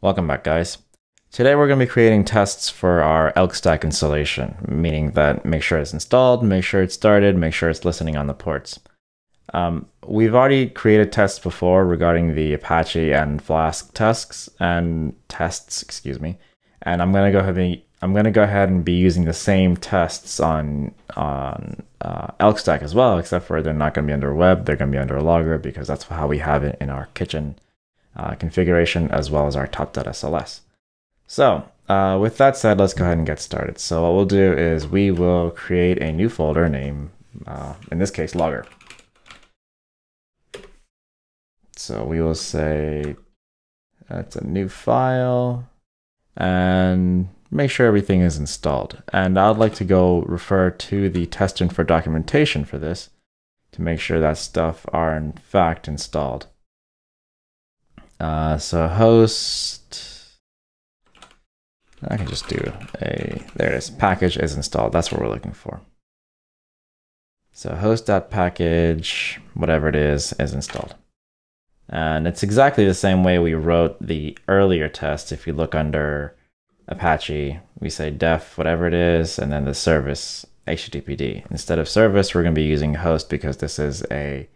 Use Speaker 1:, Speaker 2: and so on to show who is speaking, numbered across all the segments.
Speaker 1: Welcome back guys. Today we're going to be creating tests for our elk stack installation, meaning that make sure it's installed, make sure it's started, make sure it's listening on the ports. Um, we've already created tests before regarding the Apache and Flask tests and tests, excuse me. And I'm going to go ahead and I'm going to go ahead and be using the same tests on on uh, elk stack as well, except for they're not going to be under web, they're going to be under logger because that's how we have it in our kitchen uh, configuration as well as our top.sls. So uh, with that said, let's go ahead and get started. So what we'll do is we will create a new folder named, uh, in this case, logger. So we will say that's a new file and make sure everything is installed. And I'd like to go refer to the testinfra documentation for this to make sure that stuff are in fact installed. Uh, so host, I can just do a, there it is, package is installed. That's what we're looking for. So host.package, whatever it is, is installed. And it's exactly the same way we wrote the earlier test. If you look under Apache, we say def, whatever it is, and then the service, HTTPD. Instead of service, we're going to be using host because this is a,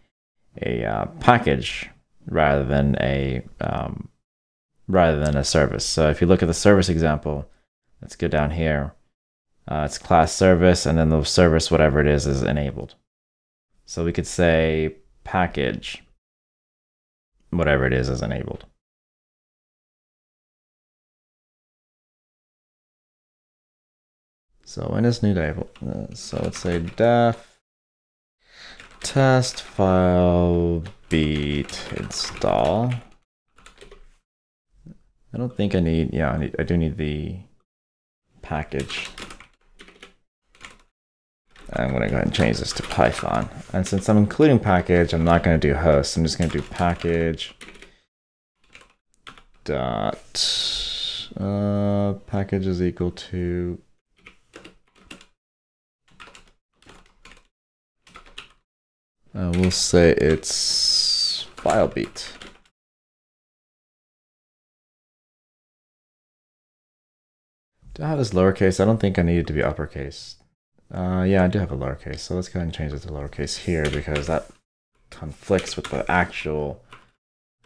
Speaker 1: a uh, package rather than a um, rather than a service. So if you look at the service example, let's go down here. Uh, it's class service, and then the service, whatever it is, is enabled. So we could say package, whatever it is, is enabled. So in this new table, uh, so let's say def test file beat install. I don't think I need, yeah, I, need, I do need the package. I'm to go ahead and change this to Python. And since I'm including package, I'm not going to do host. I'm just going to do package dot uh, package is equal to uh, we'll say it's file beat. Do I have this lowercase? I don't think I need it to be uppercase. Uh, yeah, I do have a lowercase, so let's go ahead and change it to lowercase here because that conflicts with the actual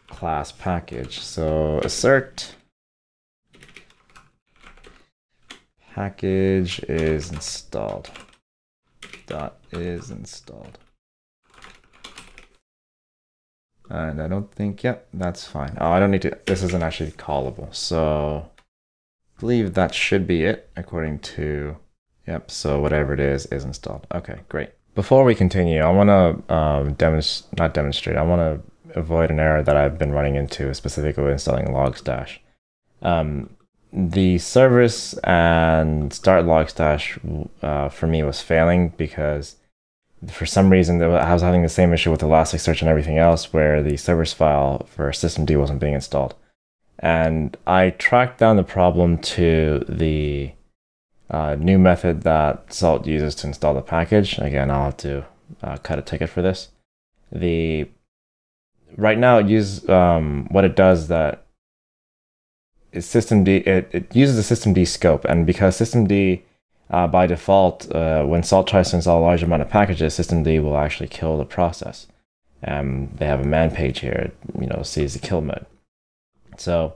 Speaker 1: class package. So assert package is installed. Dot is installed. And I don't think, yep, that's fine. Oh, I don't need to, this isn't actually callable. So I believe that should be it according to, yep, so whatever it is, is installed. Okay, great. Before we continue, I want to um, demonstrate, not demonstrate, I want to avoid an error that I've been running into, specifically with installing Logstash. Um, the service and start Logstash uh, for me was failing because for some reason I was having the same issue with Elasticsearch and everything else where the service file for systemd wasn't being installed. And I tracked down the problem to the uh, new method that Salt uses to install the package. Again, I'll have to uh, cut a ticket for this. The right now it um, what it does that is systemd it, it uses the systemd scope and because systemd uh, by default, uh, when Salt tries to install a large amount of packages, systemd will actually kill the process. Um, they have a man page here, you know, sees the kill mode. So,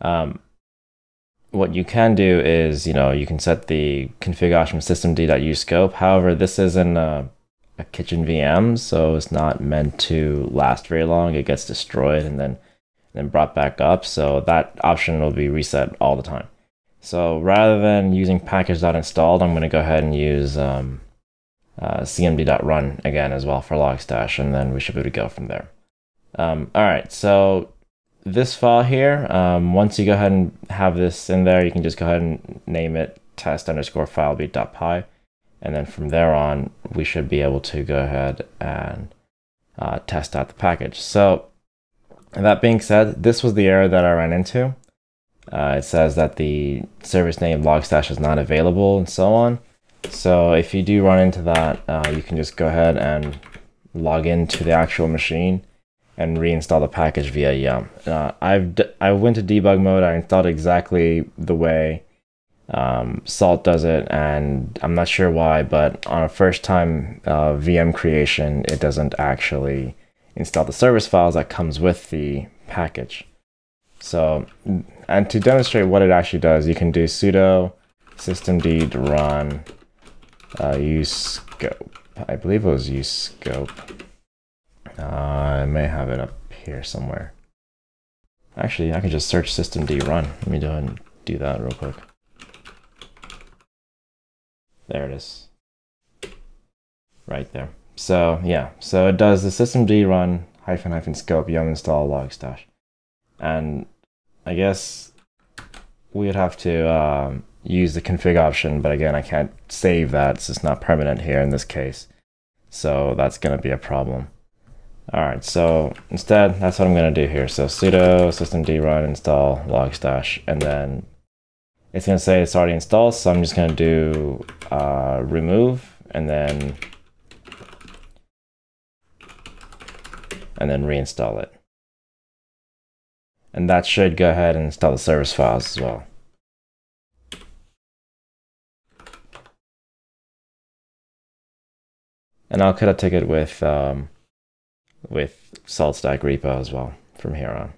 Speaker 1: um, what you can do is, you know, you can set the config option systemd.use scope. However, this isn't a, a kitchen VM, so it's not meant to last very long. It gets destroyed and then, and then brought back up. So that option will be reset all the time. So rather than using package.installed, I'm going to go ahead and use um, uh, cmd.run again as well for logstash, and then we should be able to go from there. Um, all right, so this file here, um, once you go ahead and have this in there, you can just go ahead and name it test underscore filebeat.py. And then from there on, we should be able to go ahead and uh, test out the package. So that being said, this was the error that I ran into. Uh, it says that the service name logstash is not available and so on. So if you do run into that, uh, you can just go ahead and log into the actual machine and reinstall the package via yum. Uh, I've I went to debug mode. I installed exactly the way um, Salt does it, and I'm not sure why, but on a first time uh, VM creation, it doesn't actually install the service files that comes with the package. So, and to demonstrate what it actually does, you can do sudo systemd run uh, use scope. I believe it was use scope. Uh, I may have it up here somewhere. Actually, I can just search systemd run. Let me go ahead and do that real quick. There it is. Right there. So yeah, so it does the systemd run hyphen hyphen scope yum install logstash. And I guess we would have to um, use the config option, but again, I can't save that, so it's not permanent here in this case. So that's going to be a problem. All right, so instead, that's what I'm going to do here. So sudo systemd run install logstash, and then it's going to say it's already installed. So I'm just going to do uh, remove and then and then reinstall it. And that should go ahead and install the service files as well. And I'll cut a ticket with um, with SaltStack repo as well from here on.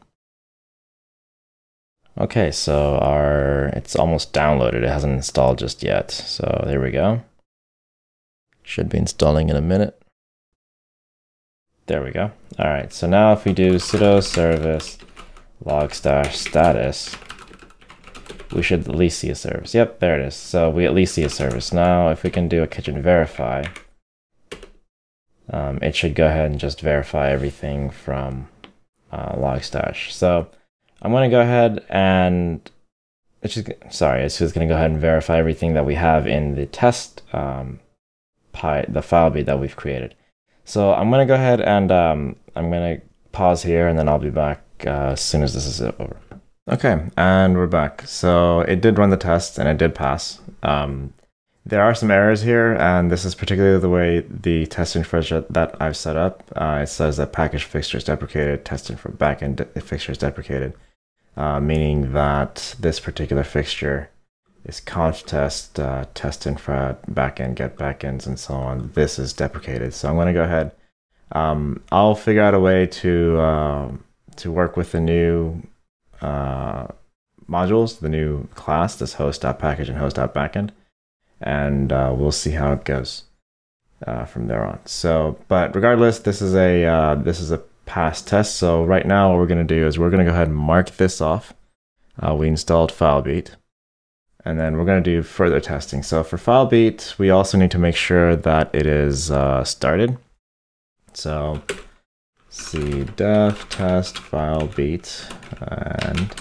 Speaker 1: Okay, so our it's almost downloaded. It hasn't installed just yet. So there we go. Should be installing in a minute. There we go. All right, so now if we do sudo service logstash status, we should at least see a service. Yep, there it is. So we at least see a service. Now if we can do a kitchen verify, um, it should go ahead and just verify everything from uh, Logstash. So I'm going to go ahead and it's just sorry, it's just going to go ahead and verify everything that we have in the test um, pi the file B that we've created. So I'm going to go ahead and um, I'm going to pause here and then I'll be back uh, as soon as this is over. Okay, and we're back. So it did run the test and it did pass. Um, there are some errors here, and this is particularly the way the test infra that I've set up. Uh, it says that package fixture is deprecated, testing for backend fixture is deprecated, uh, meaning that this particular fixture is conftest, uh, test infra, backend, get backends, and so on. This is deprecated. So I'm going to go ahead. Um, I'll figure out a way to um, to work with the new uh, modules, the new class, this host.package and host.backend and uh, we'll see how it goes uh, from there on. So, but regardless, this is a uh, this is a pass test. So right now, what we're going to do is we're going to go ahead and mark this off. Uh, we installed FileBeat, and then we're going to do further testing. So for FileBeat, we also need to make sure that it is uh, started. So cdef test FileBeat and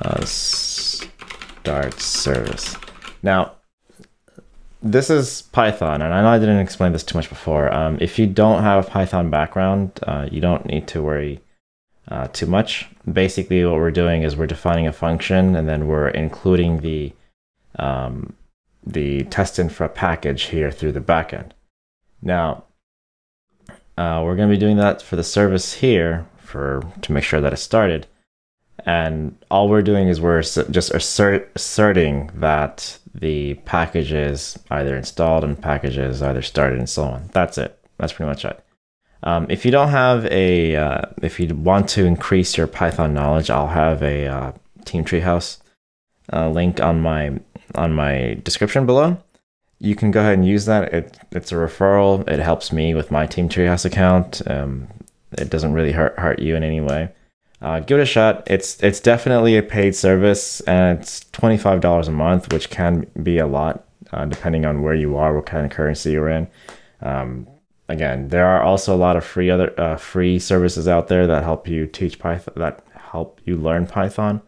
Speaker 1: uh, start service. Now, this is Python, and I know I didn't explain this too much before. Um, if you don't have a Python background, uh, you don't need to worry uh, too much. Basically, what we're doing is we're defining a function, and then we're including the um, the test infra package here through the backend. Now, uh, we're going to be doing that for the service here for to make sure that it started. And all we're doing is we're just assert, asserting that the package is either installed and packages either started and so on. That's it. That's pretty much it. Um, if you don't have a, uh, if you want to increase your Python knowledge, I'll have a uh, Team Treehouse uh, link on my on my description below. You can go ahead and use that. It, it's a referral. It helps me with my Team Treehouse account. Um, it doesn't really hurt hurt you in any way uh, give it a shot. It's it's definitely a paid service, and it's twenty five dollars a month, which can be a lot uh, depending on where you are, what kind of currency you're in. Um, again, there are also a lot of free other uh, free services out there that help you teach Python, that help you learn Python.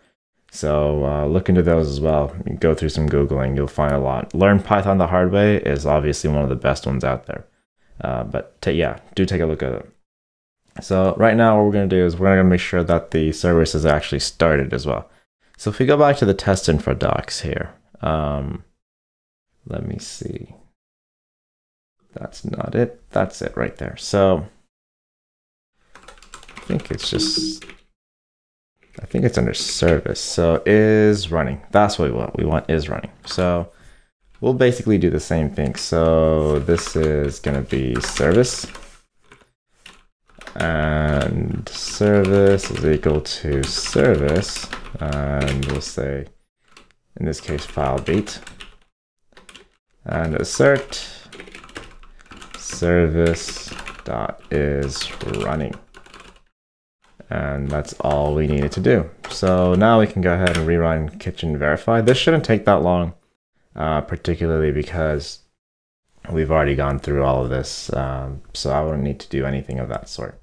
Speaker 1: So uh, look into those as well. Go through some googling, you'll find a lot. Learn Python the hard way is obviously one of the best ones out there. Uh, but yeah, do take a look at it. So right now what we're going to do is we're going to make sure that the service is actually started as well. So if we go back to the test infra docs here, um, let me see. That's not it. That's it right there. So I think it's just, I think it's under service. So is running. That's what we want. We want is running. So we'll basically do the same thing. So this is going to be service. And service is equal to service. And we'll say, in this case, file beat. And assert service dot is running. And that's all we needed to do. So now we can go ahead and rerun kitchen verify. This shouldn't take that long, uh, particularly because we've already gone through all of this. Um, so I wouldn't need to do anything of that sort.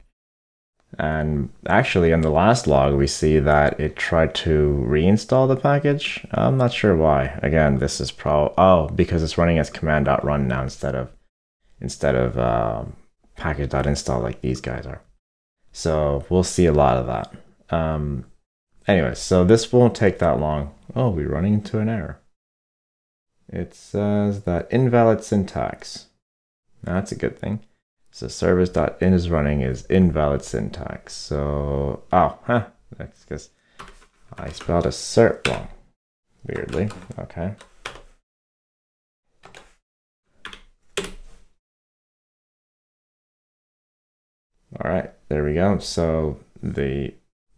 Speaker 1: And actually, in the last log, we see that it tried to reinstall the package. I'm not sure why. Again, this is pro. Oh, because it's running as command.run now instead of instead of um, package.install like these guys are. So we'll see a lot of that. Um, anyway, so this won't take that long. Oh, we're running into an error. It says that invalid syntax. That's a good thing. So service.in is running is invalid syntax. So, oh, huh, that's because I spelled assert wrong, weirdly. Okay. All right, there we go. So the,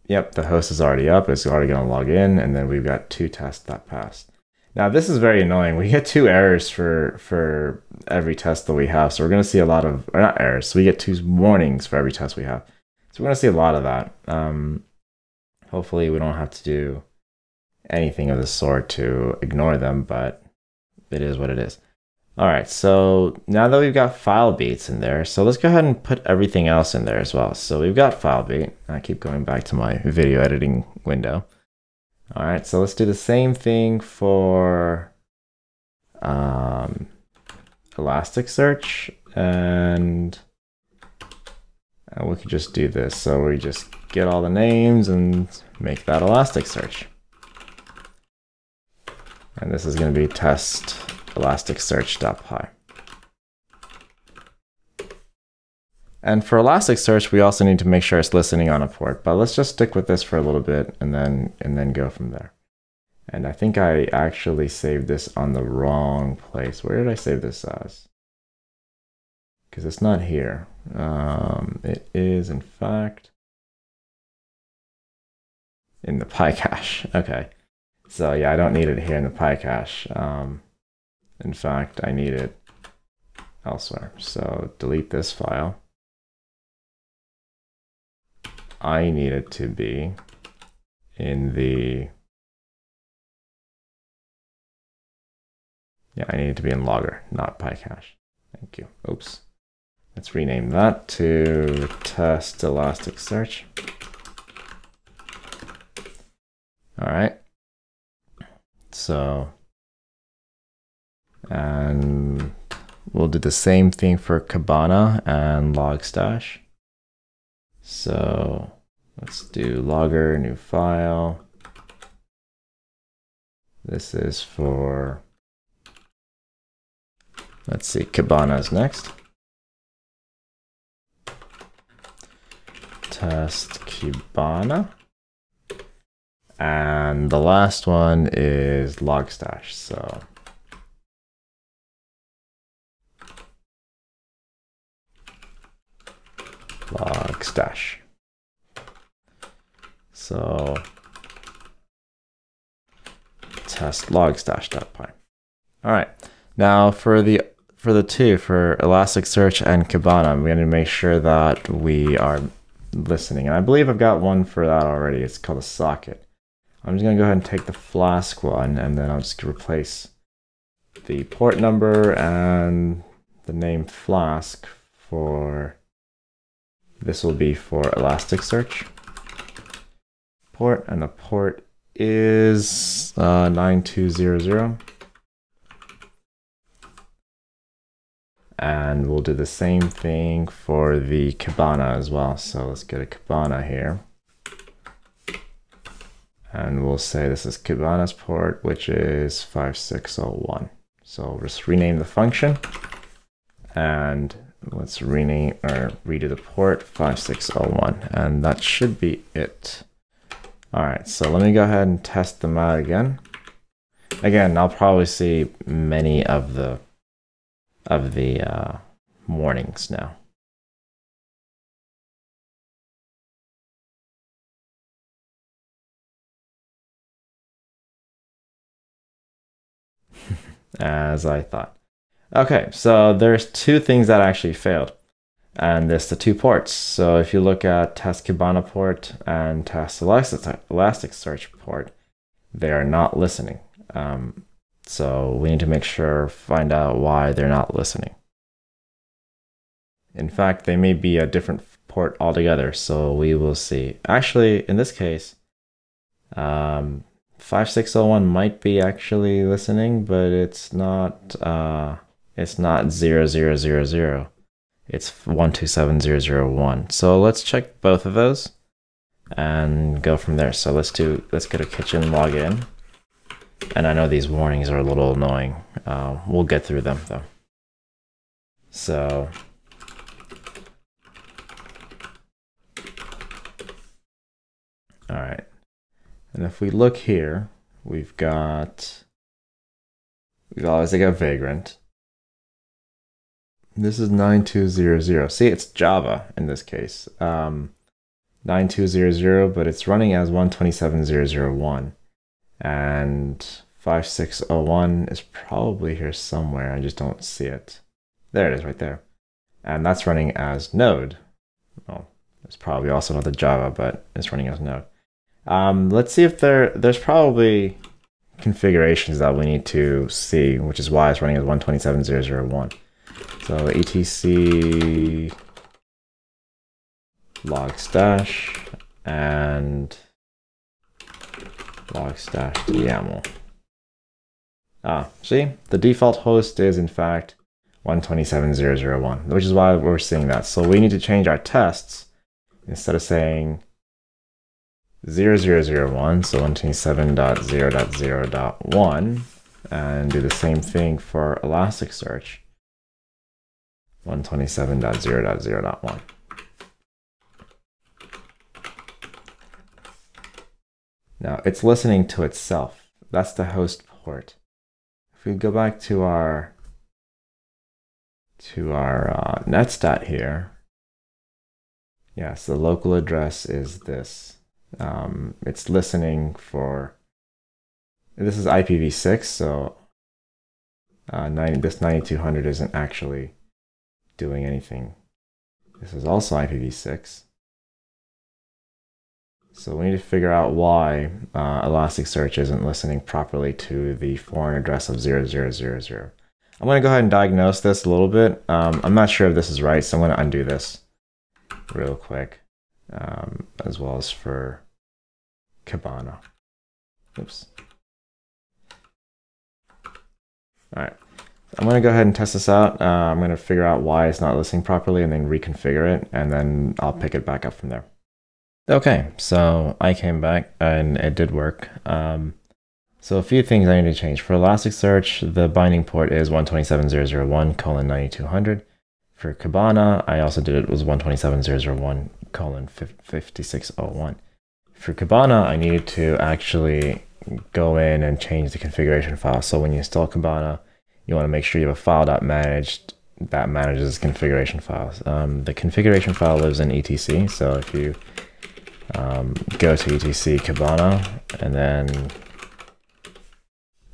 Speaker 1: yep, the host is already up. It's already going to log in, and then we've got two tests that passed. Now this is very annoying. We get two errors for for every test that we have. So we're going to see a lot of, or not errors. So we get two warnings for every test we have. So we're going to see a lot of that. Um, hopefully we don't have to do anything of the sort to ignore them, but it is what it is. All right, so now that we've got file beats in there, so let's go ahead and put everything else in there as well. So we've got file beat. I keep going back to my video editing window. All right, so let's do the same thing for um, Elasticsearch and, and we could just do this. So we just get all the names and make that Elasticsearch. And this is going to be test elasticsearch.py. And for Elasticsearch, we also need to make sure it's listening on a port, but let's just stick with this for a little bit and then and then go from there. And I think I actually saved this on the wrong place. Where did I save this as? Because it's not here. Um, it is, in fact, in the PyCache. Okay. So yeah, I don't need it here in the PyCache. Um, in fact, I need it elsewhere. So delete this file. I need it to be in the, yeah, I need it to be in logger, not PyCache. Thank you. Oops. Let's rename that to test Elasticsearch. All right. So and we'll do the same thing for Kibana and Logstash. So let's do logger, new file. This is for, let's see, Kibana is next. Test Kibana. And the last one is Logstash. So Logstash. So test logstash.py. All right. Now for the for the two for Elasticsearch and Kibana, I'm going to make sure that we are listening. And I believe I've got one for that already. It's called a socket. I'm just going to go ahead and take the Flask one, and then I'll just replace the port number and the name Flask for this will be for Elasticsearch port, and the port is uh, 9200. And we'll do the same thing for the Kibana as well. So let's get a Kibana here. And we'll say this is Kibana's port, which is 5601. So we'll just rename the function. And let's rename or redo the port 5601 and that should be it. All right, so let me go ahead and test them out again. Again, I'll probably see many of the of the uh, warnings now. As I thought. Okay, so there's two things that actually failed. And there's the two ports. So if you look at test Kibana port and test Elasticsearch port, they are not listening. Um, so we need to make sure, find out why they're not listening. In fact, they may be a different port altogether, so we will see. Actually, in this case, um, 5601 might be actually listening, but it's not, uh, it's not 0000. It's 127001. So let's check both of those and go from there. So let's do, let's get a kitchen login. And I know these warnings are a little annoying. Uh, we'll get through them though. So all right. And if we look here, we've got we've obviously got Vagrant. This is 9200. See, it's Java in this case. Um, 9200, but it's running as 127001 and 5601 is probably here somewhere. I just don't see it. There it is right there. And that's running as Node. Well, it's probably also not the Java, but it's running as Node. Um, let's see if there there's probably configurations that we need to see, which is why it's running as 127001. So etc log stash and log stash YAML. Ah, see, the default host is in fact 127.0.0.1, which is why we're seeing that. So we need to change our tests instead of saying 0001, so 127.0.0.1, and do the same thing for Elasticsearch 127.0.0.1. Now it's listening to itself. That's the host port. If we go back to our to our uh, netstat here, yes, the local address is this. Um, it's listening for. This is IPv6, so uh, 90, this 9200 isn't actually doing anything. This is also IPv6. So we need to figure out why uh, Elasticsearch isn't listening properly to the foreign address of 0000. I'm going to go ahead and diagnose this a little bit. Um, I'm not sure if this is right, so I'm going to undo this real quick, um, as well as for Kibana. Oops. All right. I'm going to go ahead and test this out. Uh, I'm going to figure out why it's not listening properly and then reconfigure it, and then I'll pick it back up from there. Okay, so I came back and it did work. Um, so a few things I need to change. For Elasticsearch, the binding port is 127.0.0.1 colon 9200. For Kibana, I also did it was 127.0.0.1 colon 5601. For Kibana, I needed to actually go in and change the configuration file. So when you install Kibana, you want to make sure you have a file that managed that manages configuration files. Um, the configuration file lives in etc. So if you um, go to etc Kibana, and then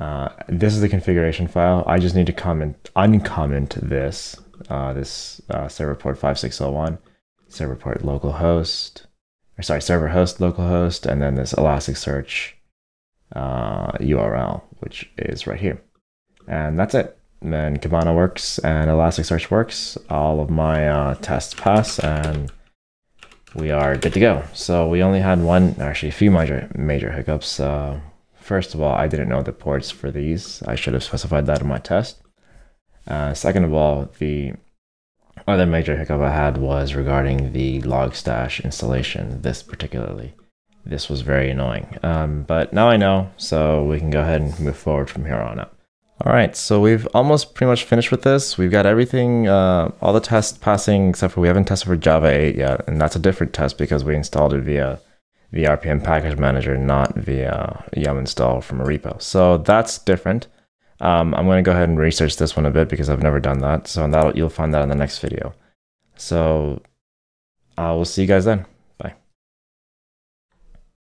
Speaker 1: uh, this is the configuration file. I just need to comment uncomment this uh, this uh, server port 5601, server port localhost, or sorry, server host localhost, and then this Elasticsearch uh, URL, which is right here. And that's it. And then Kibana works and Elasticsearch works. All of my uh, tests pass and we are good to go. So we only had one, actually a few major major hiccups. Uh, first of all, I didn't know the ports for these. I should have specified that in my test. Uh, second of all, the other major hiccup I had was regarding the Logstash installation, this particularly. This was very annoying. Um, but now I know, so we can go ahead and move forward from here on up. All right, so we've almost pretty much finished with this. We've got everything, uh, all the tests passing, except for we haven't tested for Java 8 yet, and that's a different test because we installed it via the RPM package manager, not via yum install from a repo. So that's different. Um, I'm going to go ahead and research this one a bit because I've never done that. So that you'll find that in the next video. So I will see you guys then.